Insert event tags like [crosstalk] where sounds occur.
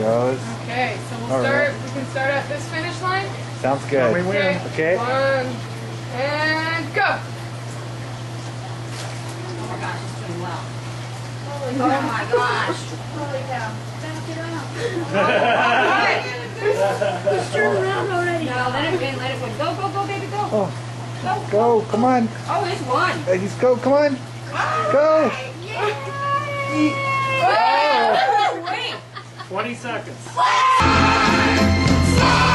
There he goes. Okay, so we'll All start. right. We can start at this finish line. Sounds good. We win. Okay. Okay. One and go. Oh my gosh, it's doing well. Oh my gosh. Holy cow. Let's [laughs] turn around already. No, let it win, let it win. Go, go, go, baby, go. Oh, Go, go. Come on. Oh, it's one. Uh, He's go. Come on. Go. Oh, 20 seconds. Flag! Flag!